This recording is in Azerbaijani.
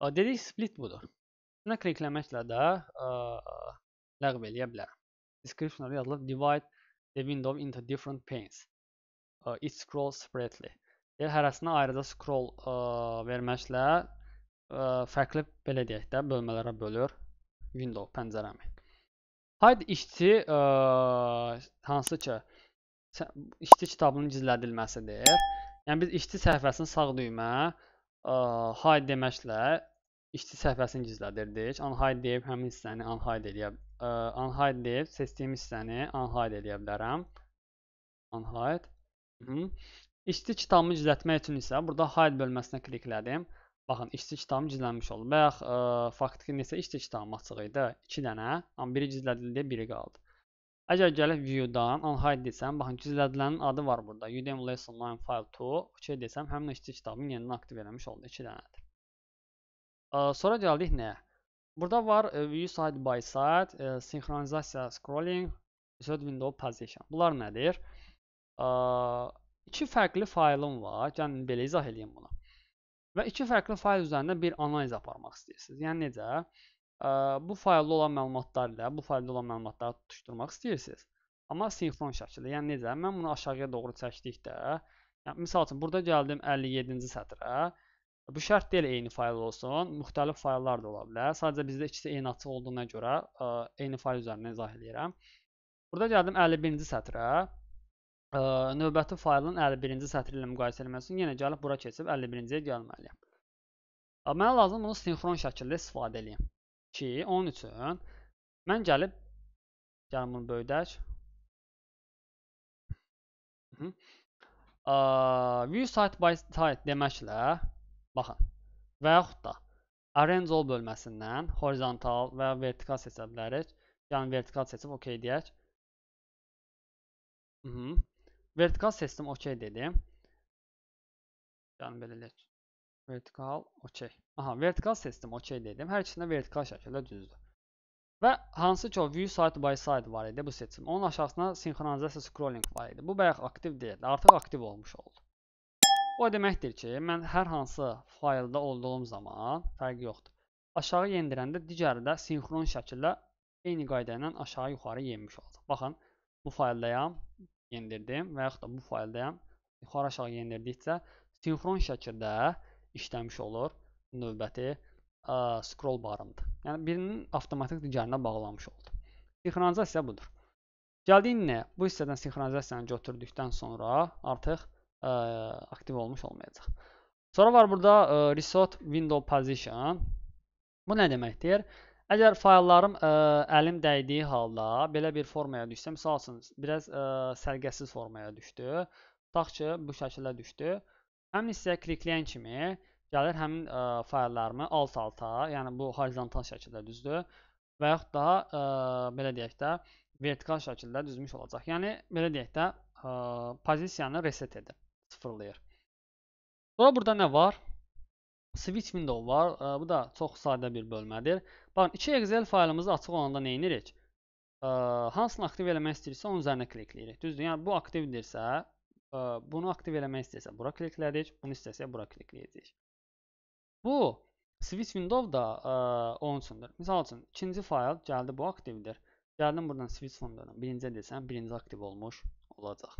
A, Dedik split budur. Buna klikləməklə də ə, ləğv eləyə bilərəm. Description-da yazılıb divide the window into different panes. Ə, Each scroll separately. Yəni hərəsinə ayrıca scroll ə, verməklə ə, fərqli belə deyək də bölmələrə bölür window pəncərəmi. Hide işçi ə, hansı ki işçi kitabının gizlədilməsidir. Yəni biz işçi səhifəsinin sağ düymə hide deməklə işçi səhifəsini gizlədirdik. Unhide deyib həmin hissəni unhide eləyə unhide deyib seçdiyim hissəni unhide eləyə bilərəm. Unhide. Hı. İşçi kitabımı gizlətmək üçün isə burada hide bölməsinə kliklədim. Baxın, işçi kitabım gizlənmiş oldu. Bayaq faktiki neçə işçi kitabım açıq idi? 2 dənə. Amma biri gizlədildi, biri qaldı. Əgər gəlib view-dan unhide desəm, baxın gizlədilənin adı var burada. Udemy lesson 9 file 2. OK desəm, həmin işçi kitabını yenidən aktiv eləmiş oldu. 2 dənədir. Sonra gəldik nəyə? Burada var view side by side, sinxronizasiya scrolling, insert window position. Bunlar nədir? İki fərqli faylım var. Gəlin belə izah edeyim bunu. Və iki fərqli fayl üzərində bir analiz aparmaq istəyirsiniz. Yəni necə? Bu faylda olan məlumatlar ilə bu faylda olan məlumatları tutuşturmaq istəyirsiniz. Amma sinxron şəkildə. Yəni necə? Mən bunu aşağıya doğru çəkdikdə, yəni misal üçün burada gəldim 57-ci sətrə. Bu şərt deyil eyni fayl olsun, müxtəlif fayllar da ola bilər. Sadəcə bizdə ikisi eyni açıq olduğuna görə ə, eyni fayl üzərindən izah edirəm. Burada gəldim 51-ci sətrə. Ə, növbəti faylın 51-ci sətri ilə müqayisə etmək üçün yenə gəlib bura keçib 51-ciyə gəlməliyəm. Mənə lazım bunu sinxron şəkildə istifadə edeyim ki, onun üçün mən gəlib gəlin bunu böyüdək. Hı -hı. Uh, view site by site deməklə baxın və yaxud da arrange all bölməsindən horizontal və vertikal seçə bilərik. Yəni vertikal seçib OK deyək. Hı -hı. Vertikal seçdim, OK dedim. Yəni belə eləyək. Vertikal, OK. Aha, vertikal seçdim, OK dedim. Hər ikisində vertikal şəkildə düzdür. Və hansı ki o view side by side var idi bu seçim. Onun aşağısına sinxronizasiya scrolling var idi. Bu bayaq aktiv deyildi, artıq aktiv olmuş oldu. O deməkdir ki, mən hər hansı faylda olduğum zaman fərqi yoxdur. Aşağı yendirəndə digəri də sinxron şəkildə eyni qayda ilə aşağı yuxarı yenmiş olacaq. Baxın, bu fayldayam, yendirdim və yaxud da bu fayldayam, yuxarı aşağı yendirdikcə sinxron şəkildə işləmiş olur növbəti ə, scroll barımdır. Yəni birinin avtomatik digərinə bağlanmış oldu. Sinxronizasiya budur. Gəldik nə? Bu hissədən sinxronizasiyanı götürdükdən sonra artıq ə, aktiv olmuş olmayacaq. Sonra var burada ə, reset window position. Bu nə deməkdir? Əgər fayllarım ə, əlim dəydiyi halda belə bir formaya düşsə, məsəl üçün biraz ə, sərgəsiz formaya düşdü. Tutaq ki, bu şəkildə düşdü. Həmin hissəyə klikləyən kimi gəlir həmin ə, fayllarımı alt-alta, yəni bu horizontal şəkildə düzdür və yaxud da ə, belə deyək də vertikal şəkildə düzmüş olacaq. Yəni belə deyək də ə, pozisiyanı reset edir, sıfırlayır. Sonra burada nə var? Switch window var. Ə, bu da çox sadə bir bölmədir. Baxın, 2 Excel faylımız açıq olanda nə edirik? Ə, hansını aktiv eləmək istəyirsə, onun üzərinə klikləyirik. Düzdür? Yəni bu aktivdirsə, Bunu aktiv eləmək istəsə bura kliklədik, bunu istəsə bura klikləyəcək. Bu Switch Windows-da e, onun üçündür. Məsəl üçün ikinci fayl gəldi bu aktivdir. Gəldim buradan Switch Windows-dan birinci desəm, birinci aktiv olmuş olacaq.